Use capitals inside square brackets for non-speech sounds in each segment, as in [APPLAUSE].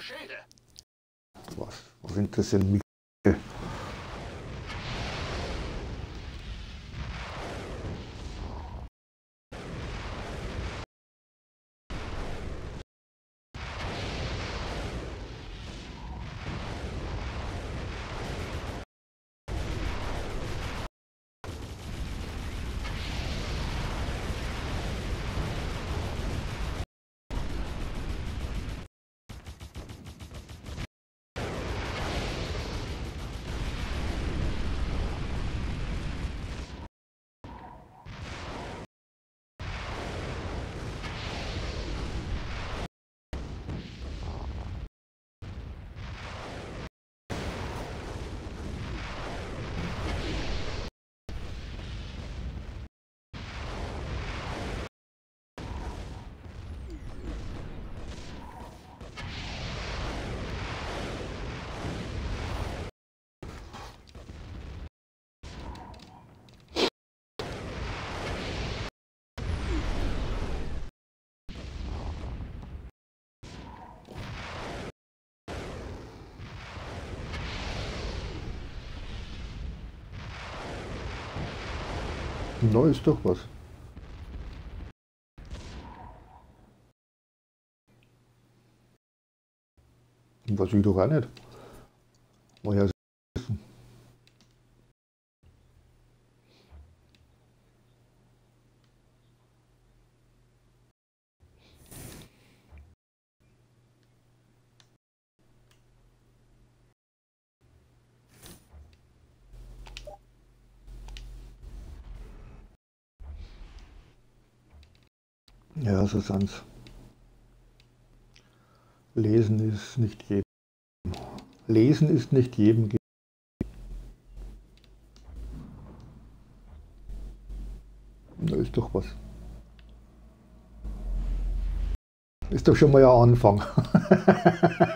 Schilde. Was, was interessiert mich? Neu ist doch was. Was ich doch auch nicht. Woher Ja, so sind's. Lesen ist nicht jedem. Lesen ist nicht jedem. ge- Da ist doch was. Ist doch schon mal ein Anfang. [LAUGHS]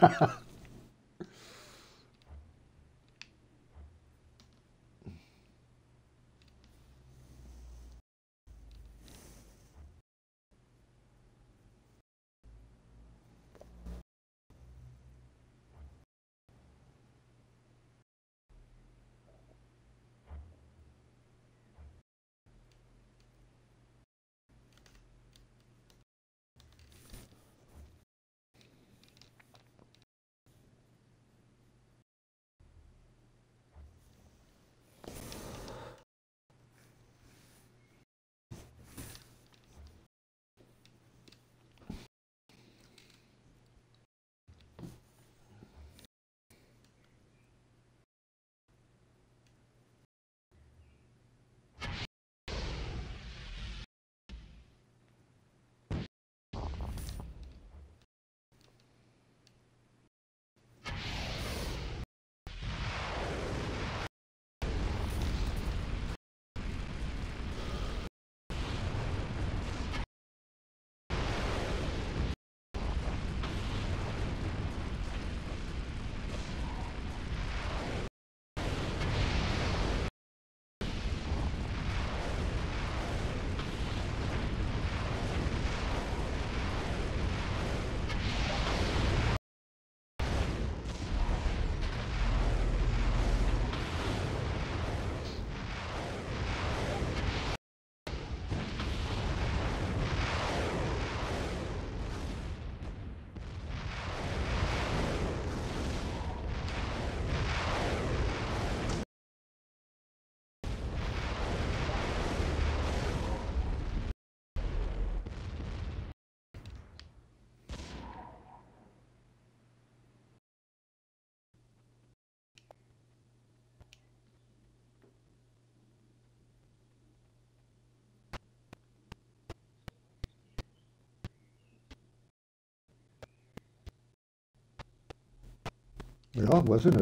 Ja, weiß ich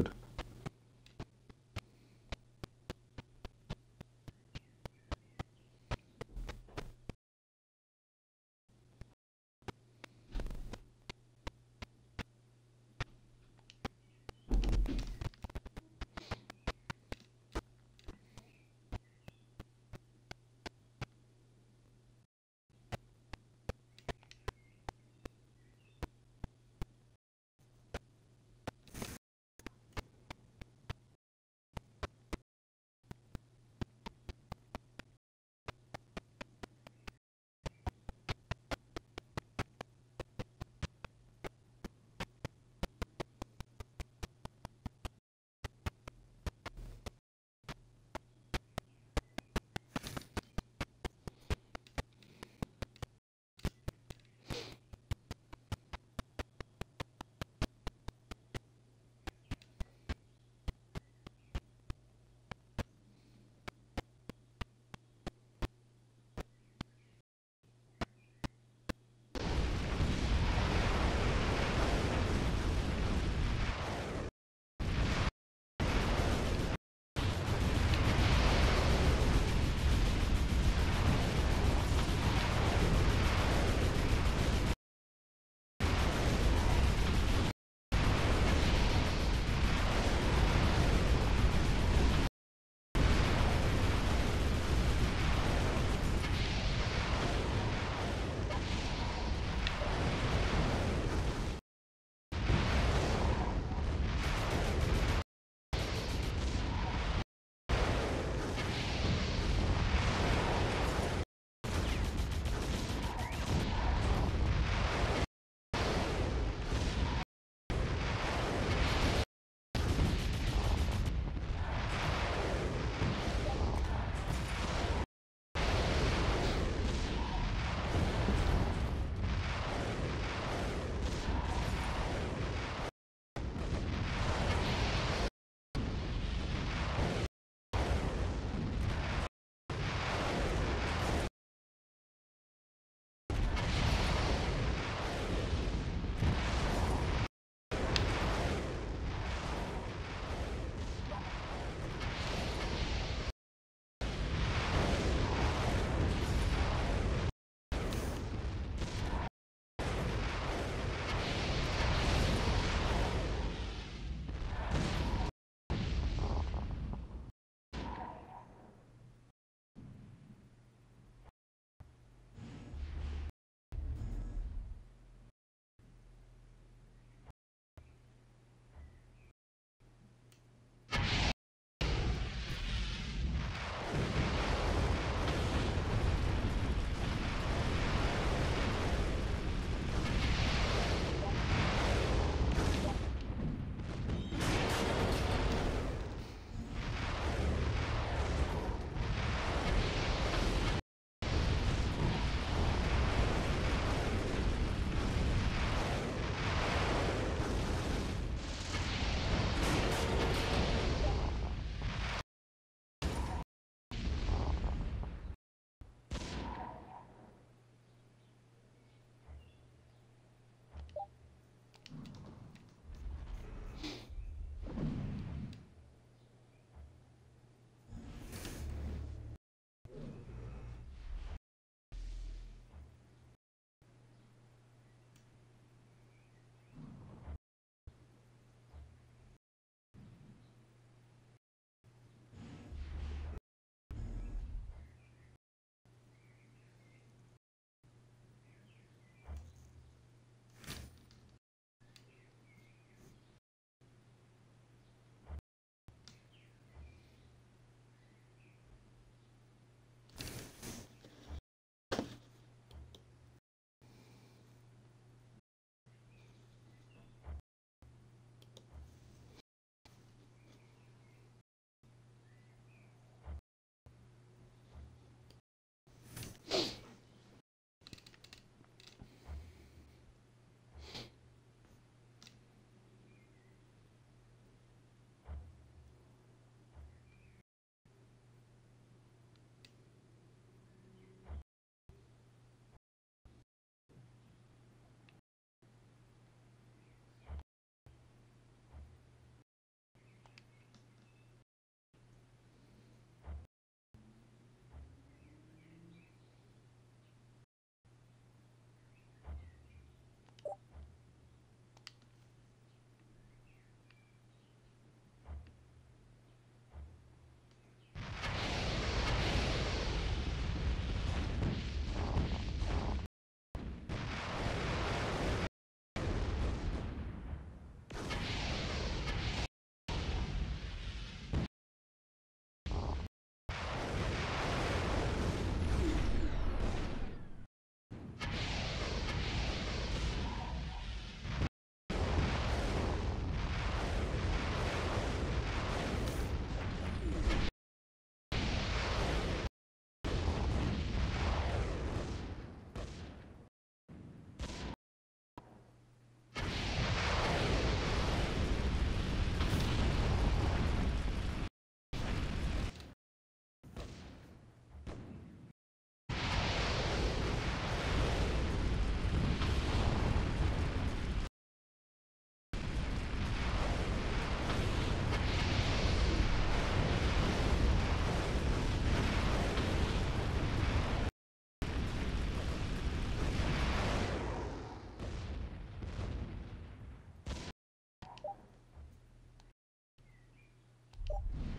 Yeah.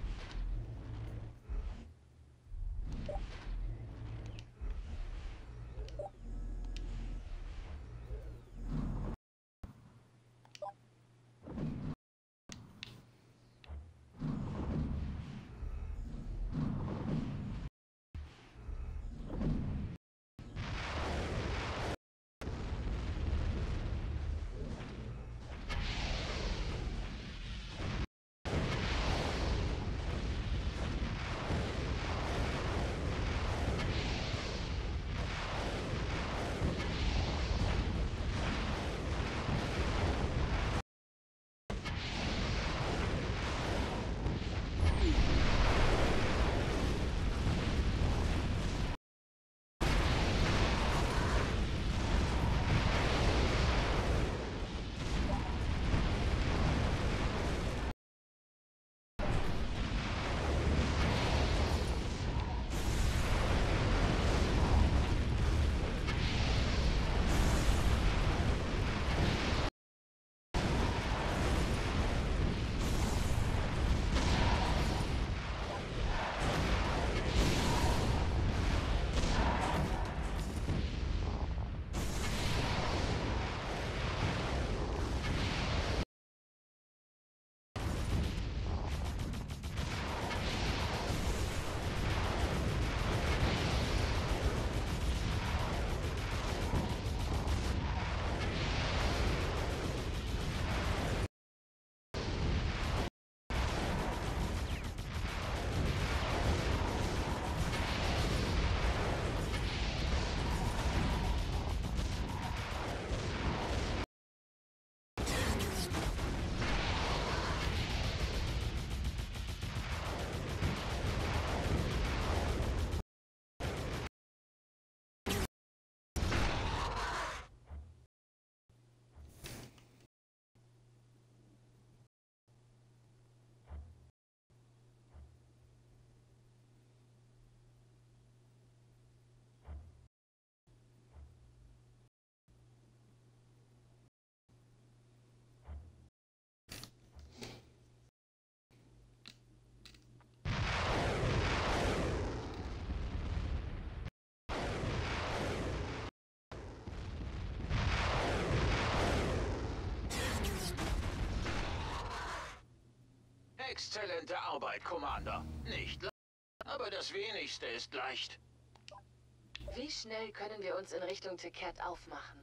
Exzellente Arbeit, Commander. Nicht leicht, aber das Wenigste ist leicht. Wie schnell können wir uns in Richtung Ticket aufmachen?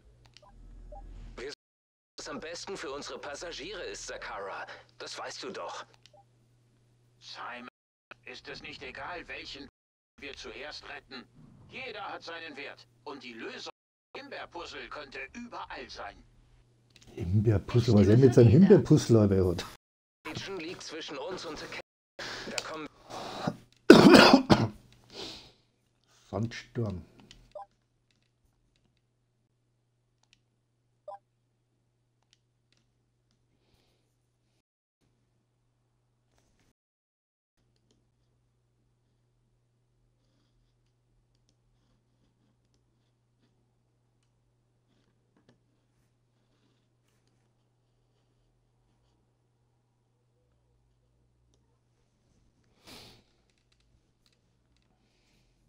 Was am besten für unsere Passagiere ist, Sakara. Das weißt du doch. Simon, ist es nicht egal, welchen wir zuerst retten? Jeder hat seinen Wert. Und die Lösung Himbeerpuzzle könnte überall sein. Himbeerpuzzle, was er mit seinem Himbeerpuzzle dabei hat. Legion liegt zwischen uns und Takeda. Da kommen Sandsturm.